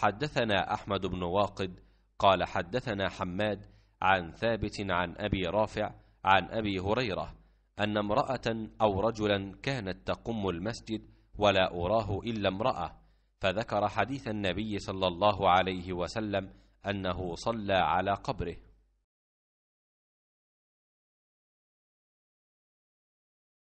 حدثنا أحمد بن واقد قال حدثنا حماد عن ثابت عن أبي رافع عن أبي هريرة أن امرأة أو رجلا كانت تقم المسجد ولا أراه إلا امرأة فذكر حديث النبي صلى الله عليه وسلم أنه صلى على قبره.